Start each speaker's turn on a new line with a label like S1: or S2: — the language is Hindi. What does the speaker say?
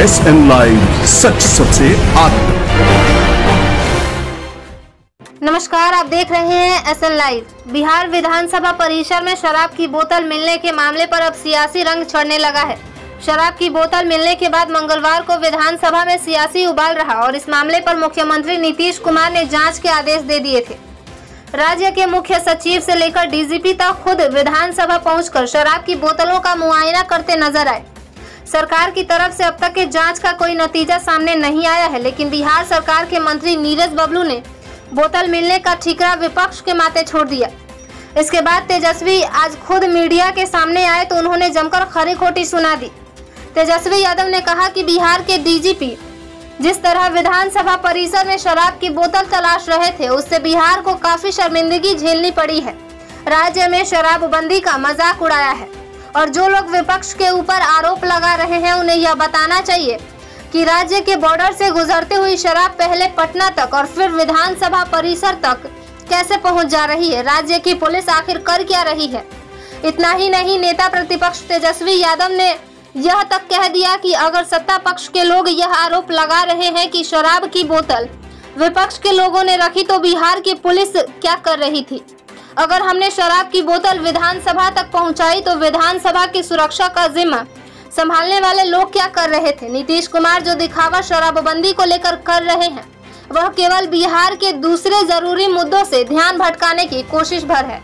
S1: एस एन लाइव सच सबसे आगे
S2: नमस्कार, आप देख रहे हैं S N live Bihar Vidhan Sabha परिसर में शराब की बोतल मिलने के मामले पर अब सियासी रंग चढ़ने लगा है। शराब की बोतल मिलने के बाद मंगलवार को विधानसभा में सियासी उबाल रहा और इस मामले पर मुख्यमंत्री नीतीश कुमार ने जाँच के आदेश दे दिए थे। राज्य के मुख्य सचिव से लेकर डीजीपी तक खुद विधानसभा पहुंचकर शराब की बोतलों का मुआयना करते नज़र आए। सरकार की तरफ़ से अब तक के जाँच का कोई नतीजा सामने नहीं आया है, लेकिन बिहार सरकार के मंत्री नीरज बबलू ने बोतल मिलने का ठीकरा विपक्ष के माते छोड़ दिया। इसके बाद तेजस्वी आज खुद मीडिया के सामने आए तो उन्होंने जमकर खरी खोटी सुना दी। तेजस्वी यादव ने कहा कि बिहार के डीजीपी जिस तरह विधानसभा परिसर में शराब की बोतल तलाश रहे थे, उससे बिहार को काफ़ी शर्मिंदगी झेलनी पड़ी है। राज्य में शराबबंदी का मज़ाक उड़ाया है। और जो लोग विपक्ष के ऊपर आरोप लगा रहे हैं, उन्हें यह बताना चाहिए कि राज्य के बॉर्डर से गुजरते हुई शराब पहले पटना तक और फिर विधानसभा परिसर तक कैसे पहुँच जा रही है? राज्य की पुलिस आखिर कर क्या रही है? इतना ही नहीं, नेता प्रतिपक्ष तेजस्वी यादव ने यह तक कह दिया कि अगर सत्ता पक्ष के लोग यह आरोप लगा रहे हैं कि शराब की बोतल विपक्ष के लोगों ने रखी तो बिहार की पुलिस क्या कर रही थी? अगर हमने शराब की बोतल विधानसभा तक पहुंचाई तो विधानसभा की सुरक्षा का जिम्मा। संभालने वाले लोग क्या कर रहे थे? नीतीश कुमार जो दिखावा शराबबंदी को लेकर कर रहे हैं, वह केवल बिहार के दूसरे ज़रूरी मुद्दों से ध्यान भटकाने की कोशिश भर है।